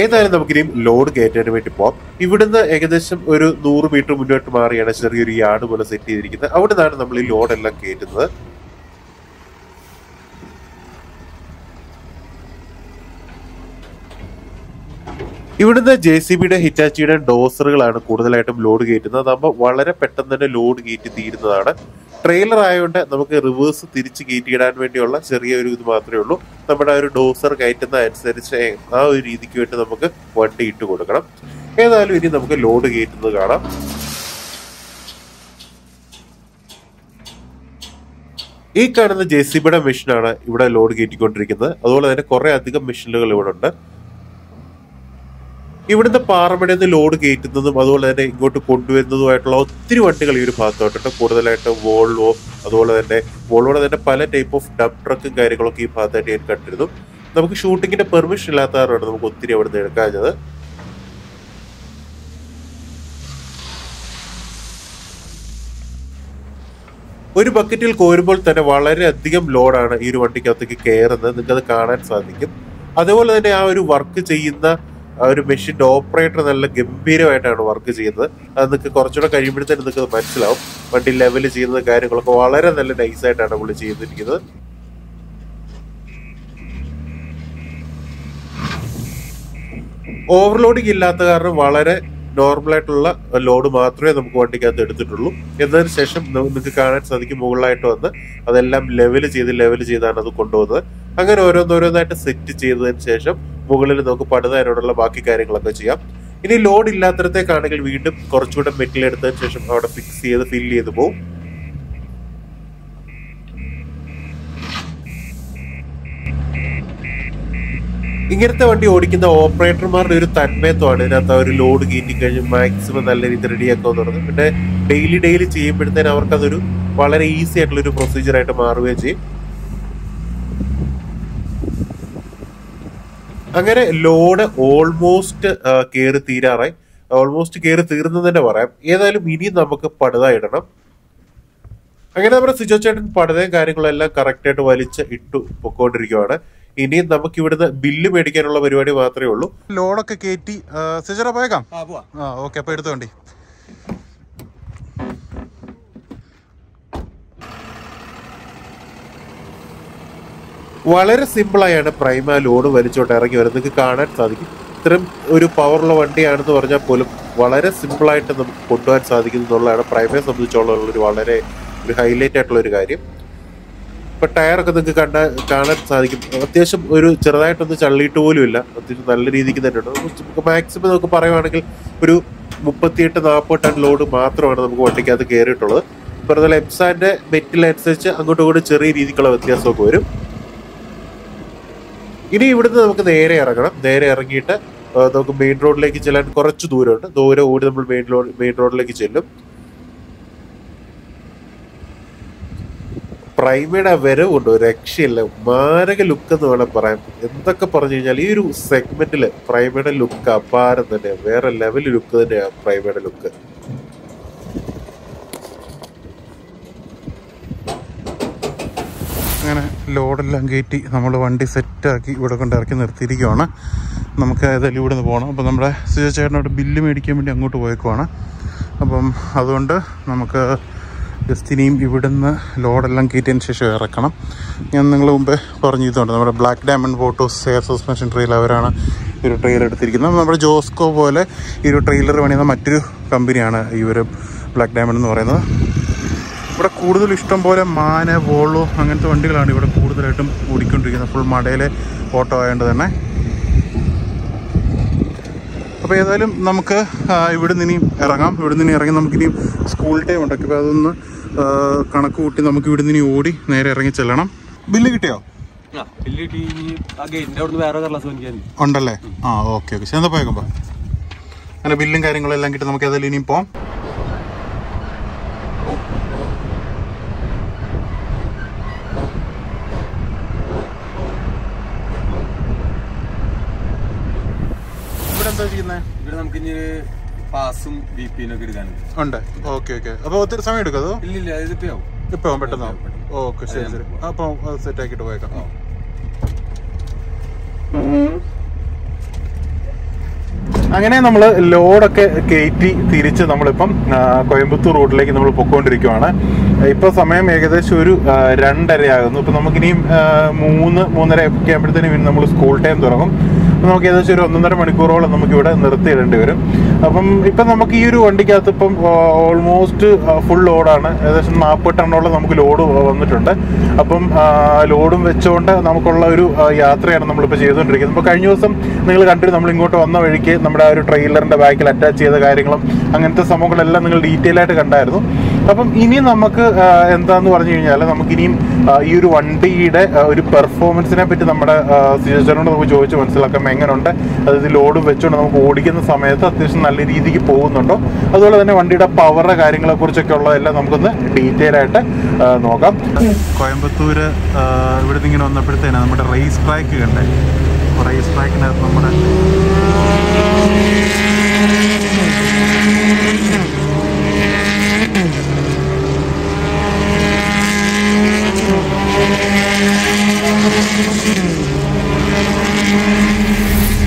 ഏതായാലും നമുക്കിനിയും ലോഡ് കയറ്റാൻ വേണ്ടി പോവാം. ഇവിടുന്ന് ഏകദേശം ഒരു നൂറ് മീറ്റർ മുന്നോട്ട് മാറിയാണ് ചെറിയൊരു യാർഡ് പോലെ സെറ്റ് ചെയ്തിരിക്കുന്നത്. അവിടെ നിന്നാണ് നമ്മൾ ഈ ലോഡ് എല്ലാം കയറ്റുന്നത്. ഇവിടുന്ന് ജെ സി ബിയുടെ ഹിറ്റാച്ചിയുടെ ഡോസറുകളാണ് കൂടുതലായിട്ടും ലോഡ് കയറ്റുന്നത്. അതാകുമ്പോൾ വളരെ പെട്ടെന്ന് തന്നെ ലോഡ് കയറ്റി തീരുന്നതാണ്. ട്രെയിലർ ആയതുകൊണ്ട് നമുക്ക് റിവേഴ്സ് തിരിച്ച് കയറ്റിയിടാൻ വേണ്ടിയുള്ള ചെറിയ ഒരു ഇത് മാത്രമേ ഉള്ളൂ. നമ്മുടെ ആ ഒരു ഡോസർ കയറ്റുന്ന അനുസരിച്ച് ആ ഒരു രീതിക്ക് വേണ്ടി നമുക്ക് വണ്ടി ഇട്ട് കൊടുക്കണം. ഏതായാലും ഇനി നമുക്ക് ലോഡ് കയറ്റുന്നത് കാണാം. ഈ കാണുന്ന ജെ സി ബിയുടെ മെഷീനാണ് ഇവിടെ ലോഡ് കയറ്റിക്കൊണ്ടിരിക്കുന്നത്. അതുപോലെ തന്നെ കുറേ അധികം മെഷീനുകൾ ഇവിടെ ഉണ്ട് ഇവിടുന്ന് പാറമടയിൽ നിന്ന് ലോഡ് കയറ്റുന്നതും അതുപോലെ തന്നെ ഇങ്ങോട്ട് കൊണ്ടുവരുന്നതുമായിട്ടുള്ള ഒത്തിരി വണ്ടികൾ ഈ ഒരു ഭാഗത്തോട്ടുണ്ട്. കൂടുതലായിട്ട് വോൾവോ അതുപോലെ തന്നെ വോൾവോടെ തന്നെ പല ടൈപ്പ് ഓഫ് ഡബ് ട്രക്കും കാര്യങ്ങളൊക്കെ ഈ ഭാഗത്തായിട്ട് ഞാൻ കണ്ടിരുന്നു. നമുക്ക് ഷൂട്ടിങ്ങിന്റെ പെർമിഷൻ ഇല്ലാത്ത കാരണമാണ് നമുക്ക് ഒത്തിരി അവിടെ നിന്ന് എടുക്കാഞ്ഞത്. ഒരു ബക്കറ്റിൽ കോരുമ്പോൾ തന്നെ വളരെയധികം ലോഡാണ് ഈ ഒരു വണ്ടിക്കകത്തേക്ക് കയറുന്നത്. നിങ്ങൾക്ക് അത് കാണാൻ സാധിക്കും. അതുപോലെ തന്നെ ആ ഒരു വർക്ക് ചെയ്യുന്ന ആ ഒരു മെഷീന്റെ ഓപ്പറേറ്റർ നല്ല ഗംഭീരമായിട്ടാണ് വർക്ക് ചെയ്യുന്നത്. അത് നിങ്ങൾക്ക് കുറച്ചുകൂടെ കഴിയുമ്പോഴത്തേനും നിങ്ങൾക്ക് മനസ്സിലാവും. വണ്ടി ലെവൽ ചെയ്യുന്ന കാര്യങ്ങളൊക്കെ വളരെ നല്ല നൈസായിട്ടാണ് പുള്ളി ചെയ്തിരിക്കുന്നത്. ഓവർലോഡിങ് ഇല്ലാത്ത കാരണം വളരെ നോർമൽ ആയിട്ടുള്ള ലോഡ് മാത്രമേ നമുക്ക് വണ്ടിക്കകത്ത് എടുത്തിട്ടുള്ളൂ. എന്നതിന് ശേഷം നിങ്ങൾക്ക് കാണാൻ സാധിക്കും മുകളിലായിട്ട് വന്ന് അതെല്ലാം ലെവൽ ചെയ്ത് ലെവൽ ചെയ്താണ് അത് കൊണ്ടുപോകുന്നത്. അങ്ങനെ ഓരോന്നോരോന്നായിട്ട് സെറ്റ് ചെയ്തതിന് ശേഷം മുകളിൽ നമുക്ക് പടുതാനോടുള്ള ബാക്കി കാര്യങ്ങളൊക്കെ ചെയ്യാം. ഇനി ലോഡ് ഇല്ലാത്തടത്തേക്കാണെങ്കിൽ വീണ്ടും കുറച്ചുകൂടെ മെറ്റൽ എടുത്തതിന് ശേഷം അവിടെ ഫിക്സ് ചെയ്ത് ഫില്ല് ചെയ്ത് പോകും ഇങ്ങനത്തെ വണ്ടി ഓടിക്കുന്ന ഓപ്പറേറ്റർമാരുടെ ഒരു തന്മയത്വമാണ് ഇതിനകത്ത് അവർ ലോഡ് കയറ്റി കഴിഞ്ഞ് മാക്സിമം നല്ല രീതിയിൽ റെഡിയാക്കുക എന്നുള്ളത് പിന്നെ ഡെയിലി ഡെയിലി ചെയ്യുമ്പോഴത്തേന് അവർക്കതൊരു വളരെ ഈസി ആയിട്ടുള്ള ഒരു പ്രൊസീജിയർ ആയിട്ട് മാറുകയും ചെയ്യും. അങ്ങനെ ലോഡ് ഓൾമോസ്റ്റ് കയറി തീരാറായി. ഓൾമോസ്റ്റ് കയറി തീർന്നു തന്നെ പറയാം. ഏതായാലും ഇനി നമുക്ക് പടുത ഇടണം. അങ്ങനെ നമ്മുടെ സിജോ ചേട്ടൻ പടുതയും കാര്യങ്ങളെല്ലാം കറക്റ്റ് ആയിട്ട് വലിച്ച് ഇട്ടു പൊക്കോണ്ടിരിക്കുവാണ്. ഇനി നമുക്ക് ഇവിടുന്ന് ബില്ല് മേടിക്കാനുള്ള പരിപാടി മാത്രമേ ഉള്ളൂ. ലോഡൊക്കെ കയറ്റി സിജറ പോയേക്കാം? ആ പോവാ. ആ ഓക്കെ അപ്പൊ എടുത്തു വളരെ സിമ്പിളായാണ് പ്രൈമ ലോഡ് വലിച്ചോട്ട് ഇറങ്ങി വരുന്നത്. നിങ്ങൾക്ക് കാണാൻ സാധിക്കും. ഇത്രയും ഒരു പവറുള്ള വണ്ടിയാണെന്ന് പറഞ്ഞാൽ പോലും വളരെ സിമ്പിളായിട്ട് നമുക്ക് കൊണ്ടുപോകാൻ സാധിക്കുന്നു എന്നുള്ളതാണ് പ്രൈമയെ സംബന്ധിച്ചോളം ഒരു വളരെ ഒരു ഹൈലൈറ്റ് ആയിട്ടുള്ള ഒരു കാര്യം. ഇപ്പം ടയറൊക്കെ നിങ്ങൾക്ക് കണ്ട കാണാൻ സാധിക്കും. അത്യാവശ്യം ഒരു ചെറുതായിട്ടൊന്നും ചള്ളിയിട്ട് പോലും ഇല്ല. അത്യാവശ്യം നല്ല രീതിക്ക് തന്നെ ഉണ്ട്. നമുക്ക് മാക്സിമം നമുക്ക് പറയുവാണെങ്കിൽ ഒരു മുപ്പത്തിയെട്ട് നാൽപ്പത് ടൺ ലോഡ് മാത്രമാണ് നമുക്ക് വണ്ടിക്കകത്ത് കയറിയിട്ടുള്ളത്. പറഞ്ഞ എംസാന്റെ മെറ്റിലനുസരിച്ച് അങ്ങോട്ടും ഇങ്ങോട്ടും ചെറിയ രീതിക്കുള്ള വ്യത്യാസമൊക്കെ വരും. ഇനി ഇവിടുന്ന് നമുക്ക് നേരെ ഇറങ്ങണം. നേരെ ഇറങ്ങിയിട്ട് നമുക്ക് മെയിൻ റോഡിലേക്ക് ചെല്ലാൻ കുറച്ച് ദൂരമുണ്ട്. ദൂരെ ഓടി നമ്മൾ മെയിൻ റോഡ് മെയിൻ റോഡിലേക്ക് ചെല്ലും. പ്രൈമയുടെ വരവുണ്ട് രക്ഷയില്ല. മാരക ലുക്ക് എന്ന് വേണം പറയാൻ. എന്തൊക്കെ പറഞ്ഞു കഴിഞ്ഞാൽ ഈ ഒരു സെഗ്മെന്റിൽ പ്രൈമയുടെ ലുക്ക് അപാരം തന്നെയാണ് വേറെ ലെവൽ ലുക്ക് തന്നെയാണ് പ്രൈമയുടെ ലുക്ക് അങ്ങനെ ലോഡെല്ലാം കയറ്റി നമ്മൾ വണ്ടി സെറ്റാക്കി ഇവിടെ കൊണ്ട് ഇറക്കി നിർത്തിയിരിക്കുവാണ്. നമുക്ക് ഏതായാലും ഇവിടെ നിന്ന് പോകണം അപ്പോൾ നമ്മുടെ സുജ ചേട്ടനോട് ബില്ല് മേടിക്കാൻ വേണ്ടി അങ്ങോട്ട് പോയേക്കുവാണ്. അപ്പം അതുകൊണ്ട് നമുക്ക് ജസ്റ്റ് ഇനിയും ഇവിടുന്ന് ലോഡെല്ലാം കയറ്റിയതിന് ശേഷം ഇറക്കണം. ഞാൻ നിങ്ങൾ മുമ്പേ തന്നെ നമ്മുടെ black diamond photos air suspension trail അവരാണ് ഒരു ട്രെയിലർ എടുത്തിരിക്കുന്നത്. നമ്മുടെ ജോസ്കോ പോലെ ഈ ഒരു ട്രെയിലർ പണിയുന്ന മറ്റൊരു കമ്പനിയാണ് ഈ ഒരു ബ്ലാക്ക് ഡയമണ്ട് എന്ന് പറയുന്നത്. ഇവിടെ കൂടുതൽ ഇഷ്ടം പോലെ മാന വോളോ അങ്ങനത്തെ വണ്ടികളാണ് ഇവിടെ കൂടുതലായിട്ടും ഓടിക്കൊണ്ടിരിക്കുന്നത്. ഫുൾ മടയിലെ ഓട്ടോ ആയതുകൊണ്ട് തന്നെ. അപ്പോൾ ഏതായാലും നമുക്ക് ഇവിടെ നിന്ന് ഇനിയും ഇറങ്ങാം. ഇവിടെ നിന്ന് ഇറങ്ങി നമുക്കിനിയും സ്കൂൾ ടൈം ഉണ്ടൊക്കെ അപ്പോൾ അതൊന്ന് കണക്ക് കൂട്ടി നമുക്ക് ഇവിടെ ഇനി ഓടി നേരെ ഇറങ്ങി ചെല്ലണം. ബില്ല് കിട്ടിയോ? ഉണ്ടല്ലേ? ആ ഓക്കെ ഓക്കെ ശരി പോയേക്കുമ്പോൾ അങ്ങനെ ബില്ലും കാര്യങ്ങളും എല്ലാം കിട്ടി. നമുക്ക് ഏതായാലും ഇനിയും പോവാം ഇവിടെ എന്താ ചെയ്യുന്നത് ഇവിടെ നമുക്ക് ഇനി പാസും ബി പിന്നും എടുക്കാനുണ്ട്. ഉണ്ട്. ഓക്കെ ഓക്കെ അപ്പോൾ ഒത്തിരി സമയം എടുക്കുമോ ഇല്ല ഇല്ല ഇതിപ്പോ ആവും. ഇപ്പൊ പെട്ടെന്ന് ഓക്കെ ശരി ശരി. അപ്പോൾ സെറ്റ് ആക്കിയിട്ട് പോയേക്കാം. അങ്ങനെ നമ്മൾ ലോഡൊക്കെ കയറ്റി തിരിച്ച് നമ്മളിപ്പം കോയമ്പത്തൂർ റോഡിലേക്ക് നമ്മൾ പൊക്കോണ്ടിരിക്കുവാണ്. ഇപ്പോൾ സമയം ഏകദേശം ഒരു രണ്ടരയാകുന്നു. ഇപ്പം നമുക്കിനിയും മൂന്ന് മൂന്നര ഒക്കെ ആകുമ്പോഴത്തേനും നമ്മൾ സ്കൂൾ ടൈം തുടങ്ങും. നമുക്ക് ഏകദേശം ഒരു ഒന്നൊന്നര മണിക്കൂറോളം നമുക്ക് ഇവിടെ നിർത്തിയിടേണ്ടി വരും. അപ്പം ഇപ്പം നമുക്ക് ഈ ഒരു വണ്ടിക്കകത്ത് ഇപ്പം ഓൾമോസ്റ്റ് ഫുൾ ലോഡാണ് ഏകദേശം നാൽപ്പത് ടണ്ണോളം നമുക്ക് ലോഡ് വന്നിട്ടുണ്ട്. അപ്പം ലോഡും വെച്ചുകൊണ്ട് നമുക്കുള്ള ഒരു യാത്രയാണ് നമ്മളിപ്പോൾ ചെയ്തുകൊണ്ടിരിക്കുന്നത്. ഇപ്പോൾ കഴിഞ്ഞ ദിവസം നിങ്ങൾ കണ്ടിട്ട് നമ്മൾ ഇങ്ങോട്ട് വന്ന വഴിക്ക് നമ്മുടെ ആ ഒരു ട്രെയിലറിന്റെ ബാക്കിൽ അറ്റാച്ച് ചെയ്ത കാര്യങ്ങളും അങ്ങനത്തെ സംഭവങ്ങളെല്ലാം നിങ്ങൾ ഡീറ്റെയിൽ ആയിട്ട് കണ്ടായിരുന്നു. അപ്പം ഇനി നമുക്ക് എന്താന്ന് പറഞ്ഞു കഴിഞ്ഞാൽ നമുക്ക് ഇനിയും ഈ ഒരു വണ്ടിയുടെ ഒരു പെർഫോമൻസിനെ പറ്റി നമ്മുടെ സിജനോട് നമുക്ക് ചോദിച്ച് മനസ്സിലാക്കാം. എങ്ങനെയുണ്ട് അതായത് ലോഡ് വെച്ചുകൊണ്ട് നമുക്ക് ഓടിക്കുന്ന സമയത്ത് അത്യാവശ്യം നല്ല രീതിക്ക് പോകുന്നുണ്ടോ? അതുപോലെ തന്നെ വണ്ടിയുടെ പവറുടെ കാര്യങ്ങളെ കുറിച്ചൊക്കെ ഉള്ളതെല്ലാം നമുക്കൊന്ന് ഡീറ്റെയിൽ ആയിട്ട് നോക്കാം. കോയമ്പത്തൂര് നിന്ന് ഇങ്ങനെ വന്നപ്പോഴത്തേനാണ് നമ്മുടെ റേസ് ട്രാക്ക് കണ്ടേ? റേസ് ട്രാക്കിനകത്ത് നമ്മുടെ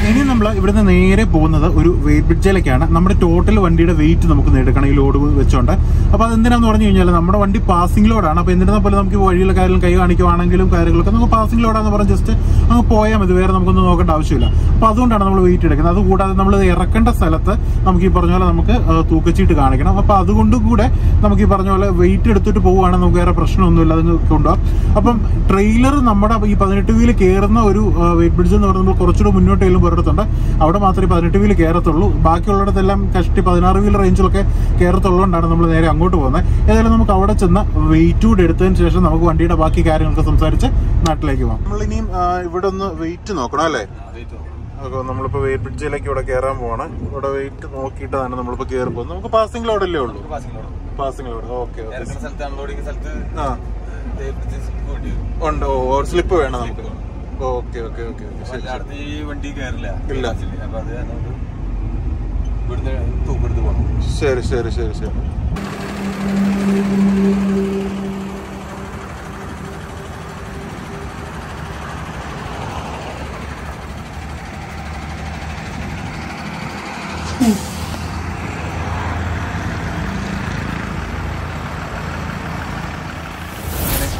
ഇനി നമ്മൾ ഇവിടുന്ന് നേരെ പോകുന്നത് ഒരു വെയിറ്റ് ബ്രിഡ്ജിലേക്കാണ് നമ്മുടെ ടോട്ടൽ വണ്ടിയുടെ വെയിറ്റ് നമുക്ക് എടുക്കണം ഈ ലോഡ് വെച്ചോണ്ട്. അപ്പോൾ അതെന്തിനാന്ന് പറഞ്ഞു കഴിഞ്ഞാൽ നമ്മുടെ വണ്ടി പാസിംഗ് ലോഡാണ് അപ്പോൾ എന്തിനാ പോലെ നമുക്ക് വഴിയുള്ള കാര്യം കൈ കാണിക്കുവാണെങ്കിലും കാര്യങ്ങളൊക്കെ നമുക്ക് പാസിംഗ് ലോഡാന്ന് പറഞ്ഞ് ജസ്റ്റ് അങ്ങ് പോയാൽ മതി വേറെ നമുക്കൊന്നും നോക്കേണ്ട ആവശ്യമില്ല. അപ്പോൾ അതുകൊണ്ടാണ് നമ്മൾ വെയിറ്റ് എടുക്കുന്നത്. അതുകൂടാതെ നമ്മൾ ഇറക്കേണ്ട സ്ഥലത്ത് നമുക്ക് ഈ പറഞ്ഞ പോലെ നമുക്ക് തൂക്കച്ചിട്ട് കാണിക്കണം. അപ്പോൾ അതുകൊണ്ടും കൂടെ നമുക്ക് ഈ പറഞ്ഞ പോലെ വെയിറ്റ് എടുത്തിട്ട് പോവുകയാണെങ്കിൽ നമുക്ക് വേറെ പ്രശ്നമൊന്നുമില്ല അത് കൊണ്ടുപോകാം അപ്പം ട്രെയിലർ നമ്മുടെ ഈ പതിനെട്ട് വീൽ കയറുന്ന ഒരു വെയിറ്റ് ബ്രിഡ്ജ് എന്ന് പറയുമ്പോൾ കുറച്ചുകൂടെ മുന്നോട്ട് ചെല്ലുമ്പോൾ ഒരിടത്തുണ്ട്. അവിടെ മാത്രമേ പതിനെട്ട് വീൽ കയറത്തുള്ളൂ. ബാക്കിയുള്ളിടത്തെല്ലാം കഷ്ടി പതിനാറ് വീൽ റേഞ്ചിലൊക്കെ കയറത്തുള്ളതുകൊണ്ടാണ് നമ്മൾ നേരെ അങ്ങോട്ട് പോകുന്നത്. ഏതായാലും നമുക്ക് അവിടെ ചെന്ന് വെയിറ്റ് കൂടെ എടുത്തതിന് ശേഷം നമുക്ക് വണ്ടിയുടെ ബാക്കി കാര്യങ്ങളൊക്കെ സംസാരിച്ച് നാട്ടിലേക്ക് പോകാം നമ്മളിനിയും ഇവിടെ ഒന്ന് വെയിറ്റ് നോക്കണം അല്ലേ? അപ്പോൾ നമ്മളിപ്പോൾ വെയിറ്റ് ബ്രിഡ്ജിലേക്ക് ഇവിടെ കയറാൻ പോവാണ്. ഇവിടെ വെയിറ്റ് നോക്കിയിട്ടാണ് നമ്മളിപ്പോൾ കയറി പോകുന്നത് നമുക്ക് പാസിംഗ് ലോഡ് അല്ലേ ഉള്ളൂ? പാസിംഗ് ലോഡ് ഓക്കെ ആ. ഉണ്ട്. ഓ സ്ലിപ്പ് വേണം നമുക്ക്. ഓക്കെ ഓക്കെ ഓക്കെ വണ്ടി കയറില്ല ഇല്ല. അപ്പൊ അത് കാരണം കൊണ്ട് ഇവിടുന്ന് തൂക്കെടുത്ത് പോകണം ശരി ശരി ശരി ശരി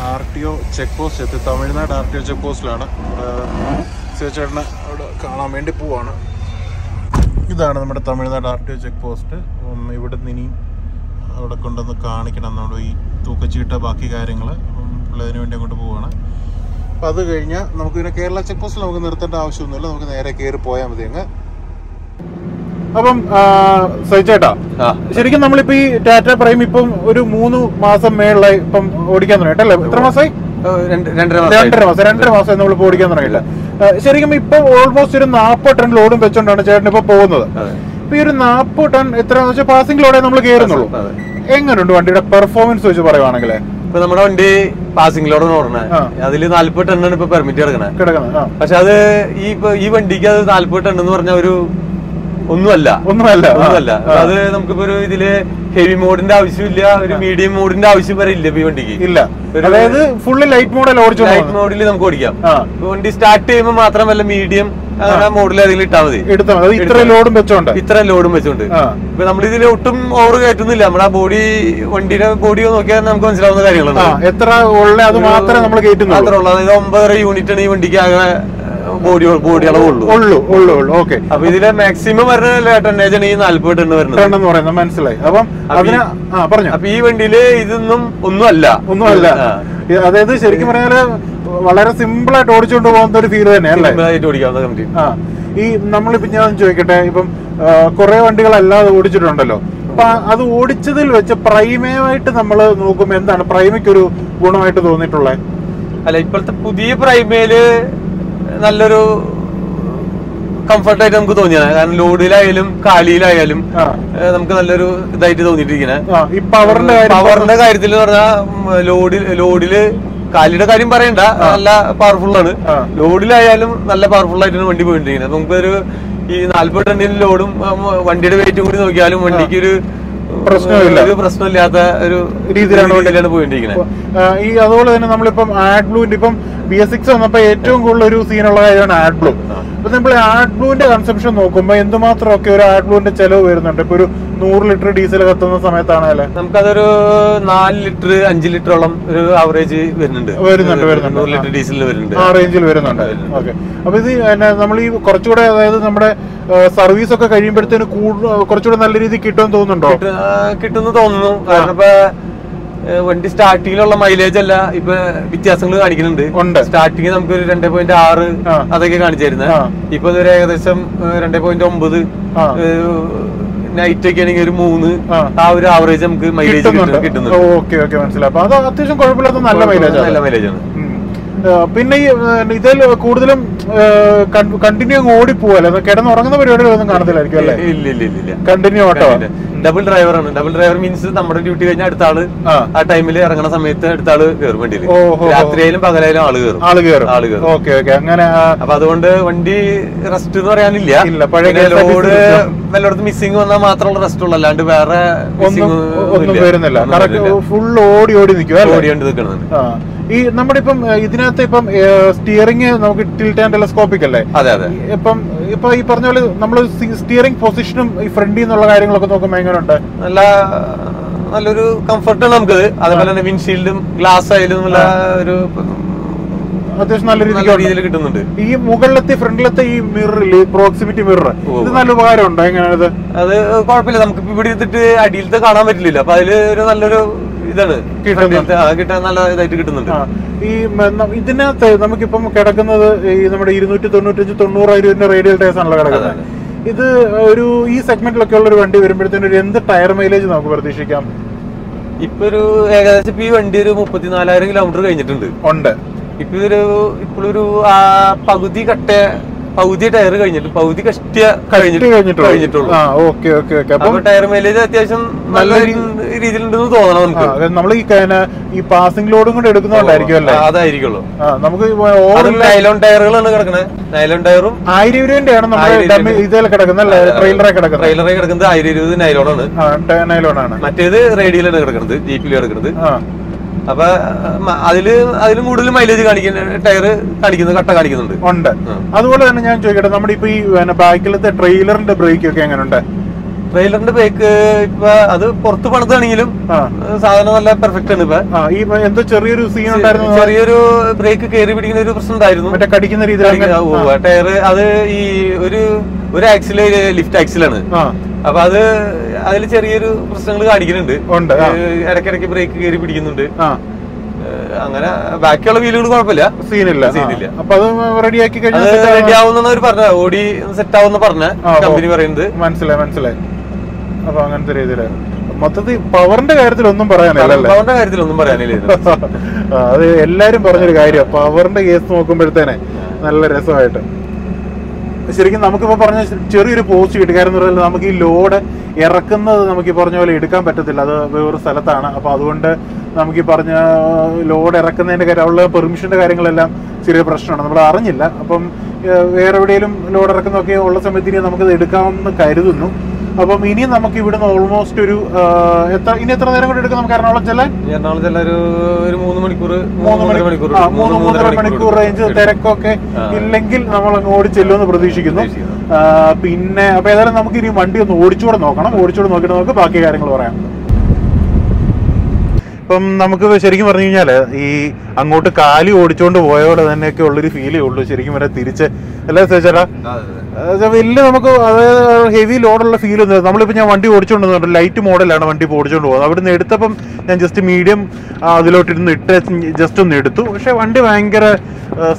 R T O check post എത്തി Tamil Nadu R T O check പോസ്റ്റിലാണ് ചേച്ചേട്ടനെ അവിടെ കാണാൻ വേണ്ടി പോവാണ്. ഇതാണ് നമ്മുടെ Tamil Nadu R T O check post ഇവിടെ നിന്ന് ഇനി അവിടെ കൊണ്ടുവന്ന് കാണിക്കണം നമ്മുടെ ഈ തൂക്കച്ചീട്ട ബാക്കി കാര്യങ്ങൾ പിള്ളേരിന് വേണ്ടി അങ്ങോട്ട് പോവാണ്. അപ്പം അത് കഴിഞ്ഞാൽ നമുക്ക് പിന്നെ കേരള ചെക്ക് പോസ്റ്റിൽ നമുക്ക് നിർത്തേണ്ട ആവശ്യമൊന്നുമില്ല. നമുക്ക് നേരെ കയറി പോയാൽ മതി അങ്ങ്. അപ്പം സഹിച്ചേട്ടാ ശരിക്കും നമ്മളിപ്പോ ഈ ടാറ്റ പ്രൈം ഇപ്പം ഒരു മൂന്ന് മാസം മേളിലായി ഇപ്പം ഓടിക്കാൻ തുടങ്ങിയിട്ടല്ലേ എത്ര മാസമായി? രണ്ടര മാസം രണ്ടര മാസം നമ്മൾ ഓടിക്കാൻ തുടങ്ങിയില്ല. ശരിക്കും ഇപ്പൊ ഓൾമോസ്റ്റ് ഒരു നാപ്പത് ടൺ ലോഡും വെച്ചോണ്ടാണ് ചേട്ടൻ ഇപ്പൊ പോകുന്നത്. ഇപ്പൊ ഈ ഒരു നാപ്പത് ടൺ എത്ര വെച്ചാൽ പാസിംഗ് ലോഡേ നമ്മൾ കയറുന്നുള്ളൂ. എങ്ങനെയുണ്ട് വണ്ടിയുടെ പെർഫോമൻസ് വെച്ച് പറയുവാണെങ്കിൽ ഇപ്പൊ നമ്മുടെ വണ്ടി പാസിംഗ് ലോഡ് ഓടണേ ആ. അതിൽ നാല്പത് ടണ്ണാണ് ഇപ്പൊ പെർമിറ്റ് കിടക്കണേ. കിടക്കണേ പക്ഷെ അത് ഈ ഈ വണ്ടിക്ക് അത് നാല്പത് ടൺ എന്ന് പറഞ്ഞ ഒരു ഒന്നുമല്ല. ഒന്നുമല്ല. ഒന്നുമല്ല. അത് നമുക്കിപ്പോ ഒരു ഇതിൽ ഹെവി മോഡിന്റെ ആവശ്യമില്ല ഒരു മീഡിയം മോഡിന്റെ ആവശ്യം വരെ ഇല്ല ഈ വണ്ടിക്ക്. ഇല്ല. അതായത് ഫുള്ള് ലൈറ്റ് മോഡൽ ഓടിച്ചു ലൈറ്റ് മോഡിൽ നമുക്ക് ഓടിക്കാം. വണ്ടി സ്റ്റാർട്ട് ചെയ്യുമ്പോൾ മാത്രമല്ല മീഡിയം അങ്ങനെ മോഡിൽ ഏതെങ്കിലും ഇട്ടാൽ മതി. ഇത്ര ലോഡും വെച്ചോണ്ട്. ഇത്ര ലോഡും വെച്ചോണ്ട്. ഇപ്പൊ നമ്മൾ ഇതിൽ ഒട്ടും ഓവർ കയറ്റുന്നില്ല. നമ്മുടെ ബോഡി വണ്ടിയുടെ ബോഡി നോക്കിയാൽ നമുക്ക് മനസ്സിലാവുന്ന കാര്യങ്ങളാണ്. എത്ര ഉള്ള അത് മാത്രമേ നമ്മൾ കയറ്റുന്നുള്ളൂ. ഉള്ളൂ. അതായത് ഒമ്പതര യൂണിറ്റ് ആണ് ഈ വണ്ടിക്ക് ആകെ ബോഡി ബോഡി അളവുള്ളൂ ഉള്ളൂ. ഉള്ളൂ ഉള്ളൂ ഓക്കെ അപ്പൊ ഇതിലെ മാക്സിമം വരുന്ന ടണ്ണേജ് ആണ് ഈ നാല്പത് ടണ്ണ് വരുന്നത്. പറയുന്നത് മനസ്സിലായി. അപ്പം അതിന് ആ പറഞ്ഞു. അപ്പൊ ഈ വണ്ടിയിൽ ഇതൊന്നും ഒന്നുമല്ല. ഒന്നുമല്ല. ഒന്നും അല്ല അതായത് ശരിക്കും പറഞ്ഞാൽ വളരെ സിമ്പിൾ ആയിട്ട് ഓടിച്ചുകൊണ്ട് പോകുന്ന ഒരു ഫീൽ തന്നെ അല്ലേ? ആ. ഈ നമ്മളിപ്പോ ഞാൻ ചോദിക്കട്ടെ ഇപ്പം കുറെ വണ്ടികൾ അല്ലാതെ ഓടിച്ചിട്ടുണ്ടല്ലോ. അപ്പൊ അത് ഓടിച്ചതിൽ വെച്ച് പ്രൈമയായിട്ട് നമ്മൾ നോക്കുമ്പോ എന്താണ് പ്രൈമയ്ക്ക് ഒരു ഗുണമായിട്ട് തോന്നിയിട്ടുള്ളത് അല്ല ഇപ്പോഴത്തെ പുതിയ പ്രൈമയിൽ നല്ലൊരു കംഫർട്ടായിട്ട് നമുക്ക് തോന്നിയാണ് കാരണം ലോഡിലായാലും കാലിയിലായാലും നമുക്ക് നല്ലൊരു ഇതായിട്ട് തോന്നിയിട്ടിരിക്കണേ. പവറിന്റെ പവറിന്റെ കാര്യത്തിൽ പറഞ്ഞാൽ ലോഡിൽ ലോഡിൽ കാലിയുടെ കാര്യം പറയണ്ട. നല്ല പവർഫുൾ ആണ്. ലോഡിലായാലും നല്ല പവർഫുൾ ആയിട്ടാണ് വണ്ടി പോയിട്ടിരിക്കുന്നത് നമുക്കൊരു ഈ നാല്പത് ടണ്ണിന് ലോഡും വണ്ടിയുടെ വെയിറ്റും കൂടി നോക്കിയാലും വണ്ടിക്ക് ഒരു പ്രശ്നമില്ല. ഒരു പ്രശ്നമില്ലാത്ത ഒരു രീതിയിലാണ് രീതിയിലാണ് പോയിട്ടിരിക്കുന്നത് ഈ അതുപോലെ തന്നെ നമ്മളിപ്പം ആഡ് ബ്ലൂവിന്റെ ഇപ്പം ബി എസ് സിക്സ് വന്നപ്പോ ഏറ്റവും കൂടുതൽ ഒരു സീനുള്ള കാര്യമാണ് ആഡ് ബ്ലൂ അപ്പൊ നമ്മൾ ആഡ് ബ്ലൂവിന്റെ കൺസെപ്ഷൻ നോക്കുമ്പോൾ എന്തുമാത്രമൊക്കെ ഒരു ആഡ് ബ്ലൂവിന്റെ ചെലവ് വരുന്നുണ്ട്? ഇപ്പൊ ഒരു നൂറ് ലിറ്റർ ഡീസൽ കത്തുന്ന സമയത്താണ് സമയത്താണല്ലേ നമുക്കതൊരു നാല് ലിറ്റർ അഞ്ച് ലിറ്ററോളം ഒരു ആവറേജ് വരുന്നുണ്ട്. വരുന്നുണ്ട്, വരുന്നുണ്ട്. നൂറ് ലിറ്റർ ഡീസൽ വരുന്നുണ്ട്. ആ റേഞ്ചിൽ വരുന്നുണ്ട്. ഓക്കെ അപ്പൊ ഇത് നമ്മൾ ഈ കുറച്ചുകൂടെ അതായത് നമ്മുടെ സർവീസ് ഒക്കെ കഴിയുമ്പോഴത്തേന് കുറച്ചുകൂടെ നല്ല രീതിയിൽ കിട്ടുമെന്ന് തോന്നുന്നുണ്ടോ? കിട്ടുന്നു തോന്നുന്നു. കാരണം ഇപ്പൊ വണ്ടി സ്റ്റാർട്ടിങ്ങിലുള്ള മൈലേജ് അല്ല ഇപ്പൊ വ്യത്യാസങ്ങൾ കാണിക്കുന്നുണ്ട്. സ്റ്റാർട്ടിങ് നമുക്ക് ഒരു രണ്ടേ പോയിന്റ് ആറ്. അതൊക്കെ കാണിച്ചായിരുന്നു ഇപ്പൊ ഇതൊരു ഏകദേശം രണ്ടേ പോയിന്റ് ഒമ്പത്. നൈറ്റ് ഒക്കെ ആണെങ്കിൽ ഒരു മൂന്ന് ആ. ഒരു ആവറേജ് നമുക്ക് മൈലേജ് കിട്ടുന്നുണ്ട്. കിട്ടുന്നുണ്ട്. ഓക്കെ ഓക്കെ മനസ്സിലായി. അപ്പൊ അത് അത്യാവശ്യം കുഴപ്പമില്ലാത്ത നല്ല മൈലേജ് നല്ല മൈലേജ് ആണ്. പിന്നെ ഈ ഇതിൽ കൂടുതലും കണ്ടിന്യൂ അങ്ങ് ഓടിപ്പോവല്ലേ? കിടന്നുറങ്ങുന്ന പരിപാടികളൊന്നും കാണത്തില്ലായിരിക്കും അല്ലേ? ഇല്ല ഇല്ല ഇല്ല കണ്ടിന്യൂ ഓട്ടോ? ഡബിൾ ഡ്രൈവറാണ് ഡബിൾ ഡ്രൈവർ മീൻസ് നമ്മുടെ ഡ്യൂട്ടി കഴിഞ്ഞ അടുത്ത ആൾ ആ. ടൈമിൽ ഇറങ്ങുന്ന സമയത്ത് അടുത്ത ആൾ കയറും വണ്ടിയിൽ. രാത്രിയായാലും പകലായാലും ആൾ കയറും ആൾ കയറും ആൾ കയറും ഓക്കെ ഓക്കെ. അങ്ങനെ അപ്പൊ അതുകൊണ്ട് വണ്ടി റെസ്റ്റ് എന്ന് പറയാനില്ല. ഇല്ല, പഴയ ലോഡ്. വല്ലയിടത്ത് മിസ്സിംഗ് വന്നാൽ മാത്രമുള്ള റെസ്റ്റ് ഉള്ളൂ. അല്ലാണ്ട് വേറെ ഒന്നും വരുന്നില്ല. ഫുൾ ഓടി ഓടി നിൽക്കും ഓടി ഓടിയോണ്ട് നിൽക്കണത് ഈ നമ്മുടെ ഇപ്പം ഇതിനകത്ത് ഇപ്പം സ്റ്റിയറിംഗ് നമുക്ക് ടിൽറ്റ് ആൻഡ് ടെലസ്കോപ്പിക് അല്ലേ? അതെ അതെ. ഇപ്പം ഇപ്പൊ ഈ പറഞ്ഞ പോലെ നമ്മൾ സ്റ്റിയറിംഗ് പൊസിഷനും ഈ ഫ്രണ്ടിൽ നിന്നുള്ള കാര്യങ്ങളൊക്കെ നോക്കുമ്പോൾ എങ്ങനെയുണ്ട്? നല്ല നല്ലൊരു കംഫർട്ടാണ് നമുക്ക് അതേപോലെ തന്നെ വിൻഷീൽഡും ഗ്ലാസ് ആയാലും നല്ല ഒരു അത്യാവശ്യം നല്ല രീതിയിൽ കിട്ടുന്നുണ്ട്. ഈ മുകളിലത്തെ ഫ്രണ്ടിലത്തെ ഈ മിററിൽ പ്രോക്സിമിറ്റി മിറർ ഇത് നല്ല ഉപകാരമുണ്ടോ? എങ്ങനെയാണത്? അത് കുഴപ്പമില്ല. നമുക്ക് ഇവിടെ ഇരുന്നിട്ട് അടിയിലത്തെ കാണാൻ പറ്റില്ല അപ്പൊ അതിൽ ഒരു നല്ലൊരു ഇതാണ്. കിട്ടാൻ നല്ല ഇതായിട്ട് കിട്ടുന്നുണ്ട്. ഈ ഇതിനകത്ത് നമുക്കിപ്പം കിടക്കുന്നത് ഈ നമ്മുടെ ഇരുന്നൂറ്റി തൊണ്ണൂറ്റഞ്ച് തൊണ്ണൂറായിരം രൂപ റേഡിയൽ ടയർസ് ആണല്ലോ കിടക്കുന്നത്. ഇത് ഒരു ഈ സെഗ്മെന്റിലൊക്കെ ഉള്ള ഒരു വണ്ടി വരുമ്പോഴത്തേനും ഒരു എന്ത് ടയർ മൈലേജ് നമുക്ക് പ്രതീക്ഷിക്കാം? ഇപ്പൊ ഒരു ഏകദേശം ഇപ്പൊ ഈ വണ്ടി ഒരു മുപ്പത്തിനാലായിരം കിലോമീറ്റർ കഴിഞ്ഞിട്ടുണ്ട്. ഉണ്ട്. ഇപ്പൊ ഇതൊരു ഇപ്പോഴൊരു ആ, പകുതി കട്ട പകുതി ടയർ കഴിഞ്ഞിട്ട് പകുതി കഷ്ടിയ കഴിഞ്ഞിട്ട് കഴിഞ്ഞിട്ടുള്ളൂ. Okay okay okay. അപ്പം ടയർ മൈലേജ് അത്യാവശ്യം നല്ല രീതിയിലുണ്ടെന്ന് തോന്നണം നമുക്ക്. നമ്മൾ ഈ ഈ പാസിംഗ് ലോഡും കൂടെ എടുക്കുന്നതുകൊണ്ടായിരിക്കും അല്ലേ? അതായിരിക്കുള്ളൂ. നമുക്ക് നൈലോൺ ടയറുകളാണ് കിടക്കുന്നത് നൈലോൺ ടയറും ആയിരം രൂപന്റെ ആണ് നമ്മുടെ ഇതിൽ കിടക്കുന്നത് ട്രെയിലറെ കിടക്കുന്നത് ട്രെയിലറെ കിടക്കുന്നത് ആയിരം ഇരുപത് നൈലോണാണ് ആ നൈലോൺ ആണ്. മറ്റേത് റേഡിയലാണ് കിടക്കുന്നത് ജീപ്പിലാണ് കിടക്കുന്നത്. അപ്പൊ അതിൽ അതിലും കൂടുതൽ മൈലേജ് കാണിക്കുന്ന ടയർ കാണിക്കുന്നു കട്ട കാണിക്കുന്നുണ്ട്. ഉണ്ട്. അതുപോലെ തന്നെ ഞാൻ ചോദിക്കട്ടെ നമ്മുടെ ഇപ്പൊ ഈ ബാക്കിലത്തെ ട്രെയിലറിന്റെ ബ്രേക്ക് ഒക്കെ എങ്ങനെയുണ്ട് ട്രെയിലറിന്റെ ബ്രേക്ക് ഇപ്പൊ അത് പുറത്ത് പണിതാണെങ്കിലും സാധനം നല്ല പെർഫെക്റ്റ് ആണ് ഇപ്പൊ. എന്തോ ചെറിയൊരു സീൻ ഉണ്ടായിരുന്നു ചെറിയൊരു ബ്രേക്ക് കയറി പിടിക്കുന്ന ഒരു പ്രശ്നം ഉണ്ടായിരുന്നു. മറ്റേ കടിക്കുന്ന രീതിയിൽ ടയർ അത് ഈ ഒരു ഒരു ആക്സിൽ ലിഫ്റ്റ് ആക്സിലാണ് അപ്പൊ അത് അതിൽ ചെറിയൊരു പ്രശ്നങ്ങൾ കാണിക്കുന്നുണ്ട്. ഇടയ്ക്കിടയ്ക്ക് ബ്രേക്ക് കയറി പിടിക്കുന്നുണ്ട്. അങ്ങനെ ബാക്കിയുള്ള വീലുകൾ കുഴപ്പമില്ല. സീനില്ല. സീനില്ല. അപ്പൊ അത് റെഡി ആക്കി കഴിഞ്ഞാൽ റെഡി ആവുന്ന പറഞ്ഞ ഓടി സെറ്റ് ആവുന്ന പറഞ്ഞ കമ്പനി പറയുന്നത്. മനസ്സിലായി മനസ്സിലായി. അപ്പൊ അങ്ങനത്തെ രീതിയിൽ. മൊത്തത്തിൽ പവറിന്റെ കാര്യത്തിൽ ഒന്നും പറയാനില്ല അല്ലേ? അവന്റെ കാര്യത്തിൽ ഒന്നും പറയാനില്ല അത് എല്ലാരും പറഞ്ഞൊരു കാര്യം പവറിന്റെ കേസ് നോക്കുമ്പോഴത്തേനെ നല്ല രസമായിട്ട്. ശരിക്കും നമുക്കിപ്പോ പറഞ്ഞ ചെറിയൊരു പോസ്റ്റ് കിട്ടി കാര്യം എന്ന് പറഞ്ഞാൽ നമുക്ക് ഈ ലോഡ് ഇറക്കുന്നത് നമുക്ക് ഈ പറഞ്ഞ പോലെ എടുക്കാൻ പറ്റത്തില്ല. അത് വേറൊരു സ്ഥലത്താണ്. അപ്പൊ അതുകൊണ്ട് നമുക്ക് ഈ പറഞ്ഞ ലോഡ് ഇറക്കുന്നതിന്റെ കാര്യം ഉള്ള പെർമിഷന്റെ കാര്യങ്ങളെല്ലാം ചെറിയ പ്രശ്നമാണ്. നമ്മൾ അറിഞ്ഞില്ല. അപ്പം വേറെ എവിടെയെങ്കിലും ലോഡ് ഇറക്കുന്നതൊക്കെ ഉള്ള സമയത്ത് ഇനി നമുക്കത് എടുക്കാമെന്ന് കരുതുന്നു. അപ്പം ഇനി നമുക്ക് ഇവിടുന്ന് ഓൾമോസ്റ്റ് ഒരു എത്ര ഇനി എത്ര നേരം കൊണ്ട് എടുക്കും നമുക്ക് എറണാകുളം ചെല്ലാൻ? എറണാകുളം ചെല്ലാൻ ഒരു ഒരു മൂന്ന് മണിക്കൂർ മൂന്ന് മണിക്കൂർ മൂന്ന് മൂന്നര മണിക്കൂർ റേഞ്ച് തിരക്കൊക്കെ ഇല്ലെങ്കിൽ നമ്മൾ അങ്ങ് ഓടി ചെല്ലുമെന്ന് പ്രതീക്ഷിക്കുന്നു. പിന്നെ അപ്പൊ ഏതായാലും നമുക്ക് ഇനി വണ്ടി ഒന്ന് ഓടിച്ചുകൂടെ നോക്കണം. ഓടിച്ചുകൂടെ നോക്കിയിട്ട് നമുക്ക് ബാക്കി കാര്യങ്ങൾ പറയാം. ഇപ്പം നമുക്ക് ശരിക്കും പറഞ്ഞു കഴിഞ്ഞാൽ ഈ അങ്ങോട്ട് കാലി ഓടിച്ചുകൊണ്ട് പോയോടെ തന്നെയൊക്കെ ഉള്ളൊരു ഫീലേ ഉള്ളൂ. ശരിക്കും വരെ തിരിച്ച്. അല്ലേ അത്. വലിയ നമുക്ക് അതായത് ഹെവി ലോഡുള്ള ഫീൽ ഒന്നും നമ്മളിപ്പോൾ ഞാൻ വണ്ടി ഓടിച്ചുകൊണ്ട് വന്നിട്ട് ലൈറ്റ് മോഡലാണ് വണ്ടി ഓടിച്ചുകൊണ്ട് പോകുന്നത്. അവിടുന്ന് എടുത്തപ്പം ഞാൻ ജസ്റ്റ് മീഡിയം അതിലോട്ടിരുന്ന് ഇട്ട് ജസ്റ്റ് ഒന്ന് എടുത്തു. പക്ഷേ വണ്ടി ഭയങ്കര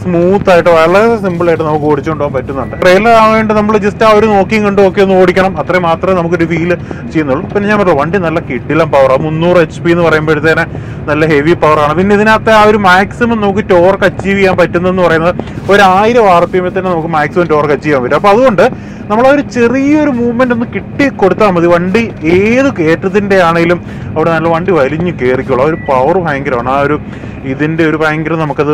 സ്മൂത്ത് ആയിട്ട് വളരെ സിമ്പിൾ ആയിട്ട് നമുക്ക് ഓടിച്ചുകൊണ്ട് പോകാൻ പറ്റുന്നുണ്ട്. ട്രെയിലർ ആവേണ്ടി നമ്മൾ ജസ്റ്റ് ആ ഒരു നോക്കിയും കണ്ടും ഒക്കെ ഒന്ന് ഓടിക്കണം. അത്രയും മാത്രമേ നമുക്കൊരു ഫീൽ ചെയ്യുന്നുള്ളൂ. പിന്നെ ഞാൻ പറഞ്ഞു വണ്ടി നല്ല കിഡിലം പവറാണ് മുന്നൂറ് എച്ച് പി എന്ന് പറയുമ്പോഴത്തേനെ നല്ല ഹെവി പവറാണ് പിന്നെ ഇതിനകത്ത് ആ ഒരു മാക്സിമം നമുക്ക് ടോർക്ക് അച്ചീവ് ചെയ്യാൻ പറ്റുന്നതെന്ന് പറയുന്നത് ഒരു ആയിരം ആർ പി എമ്മിൽ തന്നെ നമുക്ക് മാക്സിമം ടോർക്ക് അച്ചീവ് ചെയ്യാൻ പറ്റും. അപ്പോൾ അതുകൊണ്ട് നമ്മൾ ഒരു ചെറിയൊരു മൂവ്മെന്റ് ഒന്ന് കിട്ടി കൊടുത്താൽ മതി. വണ്ടി ഏത് കയറ്റത്തിന്റെ ആണെങ്കിലും അവിടെ നല്ല വണ്ടി വലിഞ്ഞ് കയറിക്കോളും ആ ഒരു പവർ ഭയങ്കരമാണ്. ആ ഒരു ഇതിന്റെ ഒരു ഭയങ്കര നമുക്കത്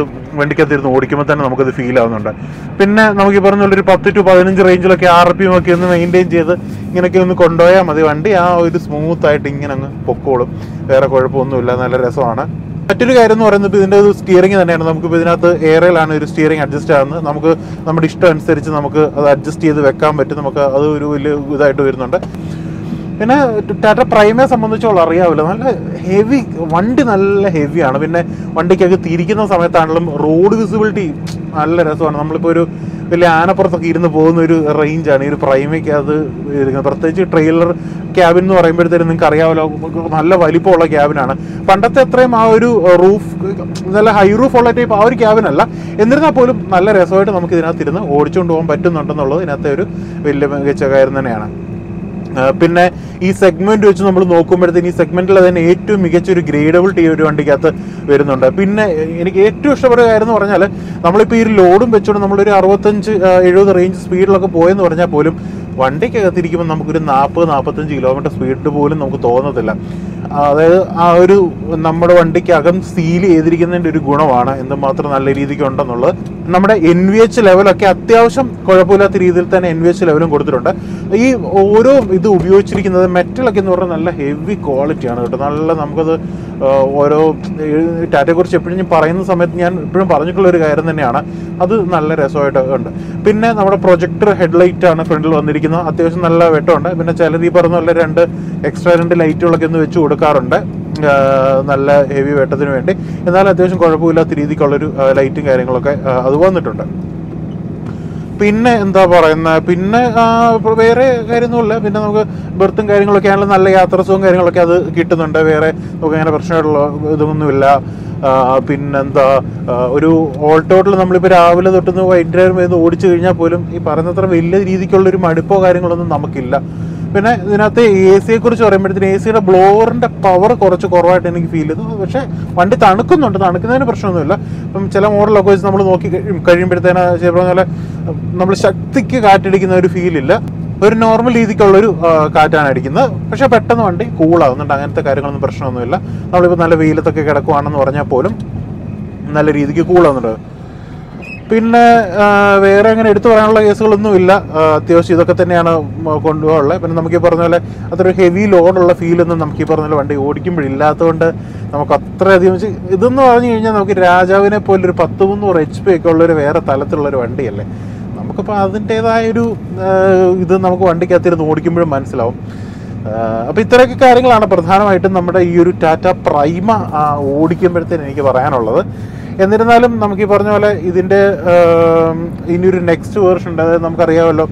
വണ്ടിക്കകത്തിരുന്ന് ഓടിക്കുമ്പോൾ തന്നെ നമുക്കത് ഫീൽ ആവുന്നുണ്ട്. പിന്നെ നമുക്ക് ഈ പറഞ്ഞ ഒരു പത്ത് ടു പതിനഞ്ച് റേഞ്ചിലൊക്കെ ആർ പി ഒക്കെ ഒന്ന് മെയിന്റെയിൻ ചെയ്ത് ഇങ്ങനെയൊക്കെ ഒന്ന് കൊണ്ടുപോയാൽ മതി. വണ്ടി ആ ഒരു സ്മൂത്ത് ആയിട്ട് ഇങ്ങനെ അങ്ങ് പൊക്കോളും. വേറെ കുഴപ്പമൊന്നുമില്ല. നല്ല രസമാണ്. മറ്റൊരു കാര്യം എന്ന് പറയുന്നത് ഇതിന്റെ ഒരു സ്റ്റിയറിംഗ് തന്നെയാണ്. നമുക്ക് ഇതിനകത്ത് എയറിലാണ് ഒരു സ്റ്റിയറിംഗ് അഡ്ജസ്റ്റ് ആകുന്നത് നമുക്ക് നമ്മുടെ ഇഷ്ടം അനുസരിച്ച് നമുക്ക് അത് അഡ്ജസ്റ്റ് ചെയ്ത് വെക്കാൻ പറ്റും. നമുക്ക് അത് ഒരു വലിയ ഇതായിട്ട് വരുന്നുണ്ട്. പിന്നെ ടാറ്റ പ്രൈമയെ സംബന്ധിച്ചോളം അറിയാവില്ല നല്ല ഹെവി വണ്ടി നല്ല ഹെവിയാണ് പിന്നെ വണ്ടിക്കൊക്കെ തിരിക്കുന്ന സമയത്താണെങ്കിലും റോഡ് വിസിബിലിറ്റി നല്ല രസമാണ്. നമ്മളിപ്പോൾ ഒരു വലിയ ആനപ്പുറത്തൊക്കെ ഇരുന്ന് പോകുന്ന ഒരു റേഞ്ചാണ് ഈ ഒരു പ്രൈമയ്ക്ക് അത് ഇരിക്കുന്നത്. പ്രത്യേകിച്ച് ട്രെയിലർ ക്യാബിൻ എന്ന് പറയുമ്പോഴത്തേനും നിങ്ങൾക്ക് അറിയാമല്ലോ നല്ല വലിപ്പമുള്ള ക്യാബിനാണ് പണ്ടത്തെ അത്രയും ആ ഒരു റൂഫ് നല്ല ഹൈ റൂഫ് ഉള്ള ടൈപ്പ് ആ ഒരു ക്യാബിനല്ല എന്നിരുന്നാൽ പോലും നല്ല രസമായിട്ട് നമുക്ക് ഇതിനകത്ത് ഇരുന്ന് ഓടിച്ചുകൊണ്ട് പോകാൻ പറ്റുന്നുണ്ടെന്നുള്ളത് ഇതിനകത്തെ ഒരു വലിയ മികച്ച കാര്യം തന്നെയാണ്. പിന്നെ ഈ സെഗ്മെന്റ് വെച്ച് നമ്മൾ നോക്കുമ്പോഴത്തേന് ഈ സെഗ്മെന്റിൽ തന്നെ ഏറ്റവും മികച്ച ഒരു ഗ്രേഡബിലിറ്റി ഒരു വണ്ടിക്കകത്ത് വരുന്നുണ്ട്. പിന്നെ എനിക്ക് ഏറ്റവും ഇഷ്ടപ്പെട്ട കാര്യം എന്ന് പറഞ്ഞാൽ നമ്മളിപ്പോൾ ഈ ഒരു ലോഡും വെച്ചുകൊണ്ട് നമ്മളൊരു അറുപത്തഞ്ച് എഴുപത് റേഞ്ച് സ്പീഡിലൊക്കെ പോയെന്ന് പറഞ്ഞാൽ പോലും വണ്ടിക്കകത്തിരിക്കുമ്പോൾ നമുക്കൊരു നാൽപ്പത് നാൽപ്പത്തഞ്ച് കിലോമീറ്റർ സ്പീഡ് പോലും നമുക്ക് തോന്നത്തില്ല. അതായത് ആ ഒരു നമ്മുടെ വണ്ടിക്കകം സീൽ ചെയ്തിരിക്കുന്നതിന്റെ ഒരു ഗുണമാണ് എന്തുമാത്രം നല്ല രീതിക്ക് ഉണ്ടെന്നുള്ളത്. നമ്മുടെ എൻ വി എച്ച് ലെവലൊക്കെ അത്യാവശ്യം കുഴപ്പമില്ലാത്ത രീതിയിൽ തന്നെ എൻ വി എച്ച് ലെവലും കൊടുത്തിട്ടുണ്ട്. ഈ ഓരോ ഇത് ഉപയോഗിച്ചിരിക്കുന്നത് മെറ്റലൊക്കെ എന്ന് പറഞ്ഞാൽ നല്ല ഹെവി ക്വാളിറ്റിയാണ് കേട്ടോ. നല്ല നമുക്കത് ഓരോ ടാറ്റയെ കുറിച്ച് എപ്പോഴും പറയുന്ന സമയത്ത് ഞാൻ എപ്പോഴും പറഞ്ഞിട്ടുള്ള ഒരു കാര്യം തന്നെയാണ്. അത് നല്ല രസമായിട്ട് ഉണ്ട്. പിന്നെ നമ്മുടെ പ്രൊജക്ടർ ഹെഡ്ലൈറ്റ് ആണ് ഫ്രണ്ടിൽ വന്നിരിക്കുന്നത്. അത്യാവശ്യം നല്ല വെട്ടമുണ്ട്. പിന്നെ ചിലത് ഈ പറഞ്ഞ രണ്ട് എക്സ്ട്രാ രണ്ട് ലൈറ്റുകളൊക്കെ ഒന്ന് വെച്ച് കൊടുക്കാറുണ്ട്. നല്ല ഹെവി വെട്ടത്തിന് വേണ്ടി. എന്നാൽ അത്യാവശ്യം കുഴപ്പമില്ലാത്ത രീതിക്കുള്ളൊരു ലൈറ്റും കാര്യങ്ങളൊക്കെ അത് വന്നിട്ടുണ്ട്. പിന്നെ എന്താ പറയുന്നത് പിന്നെ വേറെ കാര്യമൊന്നുമില്ല. പിന്നെ നമുക്ക് ബർത്തും കാര്യങ്ങളൊക്കെ ആണെങ്കിലും നല്ല യാത്രസവും കാര്യങ്ങളൊക്കെ അത് കിട്ടുന്നുണ്ട്. വേറെ നമുക്ക് അങ്ങനെ പ്രശ്നമായിട്ടുള്ള ഇതൊന്നുമില്ല. പിന്നെന്താ? ഒരു ഒരു ഓൾട്ടോട്ടിൽ നമ്മളിപ്പോൾ രാവിലെ തൊട്ടൊന്ന് വൈകുന്നേരം ഓടിച്ചു കഴിഞ്ഞാൽ പോലും ഈ പറയുന്നത്ര വലിയ രീതിക്കുള്ളൊരു മടുപ്പോ കാര്യങ്ങളൊന്നും നമുക്കില്ല. പിന്നെ ഇതിനകത്ത് എ സിയെ കുറിച്ച് പറയുമ്പോഴത്തേന് എ സിയുടെ ബ്ലോവറിന്റെ പവർ കുറച്ച് കുറവായിട്ട് എനിക്ക് ഫീൽ ചെയ്തു. പക്ഷേ വണ്ടി തണുക്കുന്നുണ്ട്. തണുക്കുന്നതിന് പ്രശ്നമൊന്നുമില്ല. ഇപ്പം ചില മോഡലൊക്കെ വെച്ച് നമ്മൾ നോക്കി കഴിയും- കഴിയുമ്പോഴത്തേന് നല്ല നമ്മൾ ശക്തിക്ക് കാറ്റടിക്കുന്ന ഒരു ഫീൽ ഇല്ല. ഒരു നോർമൽ രീതിക്കുള്ളൊരു കാറ്റാണ് അടിക്കുന്നത്. പക്ഷേ പെട്ടെന്ന് വണ്ടി കൂളാകുന്നുണ്ട് അങ്ങനത്തെ കാര്യങ്ങളൊന്നും പ്രശ്നമൊന്നുമില്ല. നമ്മളിപ്പോൾ നല്ല വെയിലത്തൊക്കെ കിടക്കുവാണെന്ന് പറഞ്ഞാൽ പോലും നല്ല രീതിക്ക് കൂളാകുന്നുണ്ട് പിന്നെ വേറെ അങ്ങനെ എടുത്തു പറയാനുള്ള കേസുകളൊന്നും ഇല്ല. അത്യാവശ്യം ഇതൊക്കെ തന്നെയാണ് കൊണ്ടുപോകാനുള്ളത്. പിന്നെ നമുക്ക് ഈ പറഞ്ഞ പോലെ അത്ര ഹെവി ലോഡുള്ള ഫീലൊന്നും നമുക്ക് ഈ പറഞ്ഞ പോലെ വണ്ടി ഓടിക്കുമ്പോഴില്ലാത്തതുകൊണ്ട് നമുക്ക് അത്രയധികം ഇതെന്ന് പറഞ്ഞു കഴിഞ്ഞാൽ നമുക്ക് രാജാവിനെ പോലെ ഒരു പത്ത് മുന്നൂറ് എച്ച് പി ഒക്കെ ഉള്ളൊരു വേറെ തലത്തിലുള്ളൊരു വണ്ടിയല്ലേ? നമുക്കിപ്പോൾ അതിന്റേതായൊരു ഇത് നമുക്ക് വണ്ടിക്കകത്തിരുന്ന് ഓടിക്കുമ്പോഴും മനസ്സിലാവും. അപ്പോൾ ഇത്രയൊക്കെ കാര്യങ്ങളാണ് പ്രധാനമായിട്ടും നമ്മുടെ ഈ ഒരു ടാറ്റ പ്രൈമ ഓടിക്കുമ്പോഴത്തേന് എനിക്ക് പറയാനുള്ളത്. എന്നിരുന്നാലും നമുക്ക് ഈ പറഞ്ഞ പോലെ ഇതിന്റെ ഇനിയൊരു നെക്സ്റ്റ് വേർഷൻ ഉണ്ട്. അതായത് നമുക്കറിയാമല്ലോ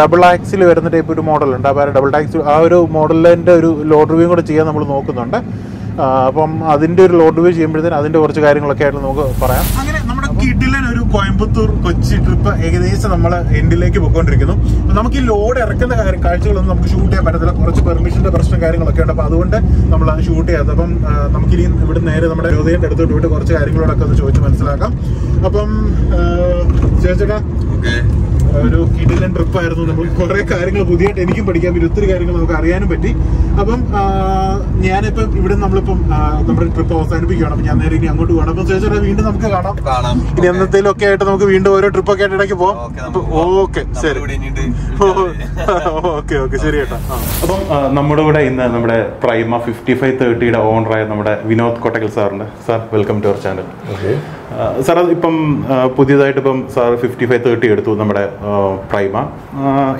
ഡബിൾ ആക്സിൽ വരുന്ന ടൈപ്പ് ഒരു മോഡലുണ്ട്. അപ്പോൾ ഡബിൾ ടാക്സ് ആ ഒരു മോഡലിന്റെ ഒരു ലോഡ് റിവ്യൂ കൂടെ ചെയ്യാൻ നമ്മൾ നോക്കുന്നുണ്ട്. അപ്പം അതിന്റെ ഒരു ലോഡ് റിവ്യൂ ചെയ്യുമ്പോഴത്തേന് അതിന്റെ കുറച്ച് കാര്യങ്ങളൊക്കെ ആയിട്ട് നമുക്ക് പറയാം. അങ്ങനെ നമ്മുടെ ഇഡിലെ ഒരു കോയമ്പത്തൂർ കൊച്ചി ട്രിപ്പ് ഏകദേശം നമ്മൾ എൻഡിലേക്ക് പോയിക്കൊണ്ടിരിക്കുന്നു. നമുക്ക് ഈ ലോഡ് ഇറക്കുന്ന കാര്യം കാഴ്ചകളൊന്നും നമുക്ക് ഷൂട്ട് ചെയ്യാൻ പറ്റത്തില്ല. കുറച്ച് പെർമിഷന്റെ പ്രശ്നം കാര്യങ്ങളൊക്കെ ഉണ്ട്. അപ്പൊ അതുകൊണ്ട് നമ്മൾ ഷൂട്ട് ചെയ്യാത്തത്. അപ്പം നമുക്ക് നമുക്കിനി ഇവിടെ നേരെ നമ്മുടെ ഹൃദയത്തെ എടുത്തോട്ട് വിട്ട് കുറച്ച് കാര്യങ്ങളോടൊക്കെ ഒന്ന് ചോദിച്ച് മനസ്സിലാക്കാം. അപ്പം ചേച്ചേട്ടാ ഒരു കിടിലൻ ട്രിപ്പായിരുന്നു നമ്മൾ കുറെ കാര്യങ്ങൾ പുതിയതായിട്ട് എനിക്കും പഠിക്കാൻ പറ്റി ഒത്തിരി കാര്യങ്ങൾ നമുക്ക് അറിയാനും പറ്റി. അപ്പം ഞാനിപ്പം ഇവിടെ നമ്മളിപ്പം നമ്മുടെ ട്രിപ്പ് അവസാനിപ്പിക്കുകയാണ്. അപ്പം ഞാൻ നേരെ ഇനി അങ്ങോട്ട് പോകണം അപ്പം ചോദിച്ചാൽ വീണ്ടും നമുക്ക് കാണാം. കാണാം. ഇനി എന്നത്തേലും ഒക്കെ ആയിട്ട് നമുക്ക് വീണ്ടും ഓരോ ട്രിപ്പ് ഒക്കെ ആയിട്ട് ഇടയ്ക്ക് പോവാം. ഓക്കേ, ഓക്കെ ശരി. ഓക്കെ ഓക്കെ ശരി കേട്ടോ അപ്പം നമ്മുടെ കൂടെ ഇന്ന് നമ്മുടെ പ്രൈമ ഫിഫ്റ്റി ഫൈവ് തേർട്ടിയുടെ ഓണറായ നമ്മുടെ Vinod Kottakkal സാറുണ്ട്. Sir welcome to our channel sir ഇപ്പം പുതിയതായിട്ട് ഇപ്പം സാർ ഫിഫ്റ്റി ഫൈവ് തേർട്ടി എടുത്തു നമ്മുടെ പ്രൈമ.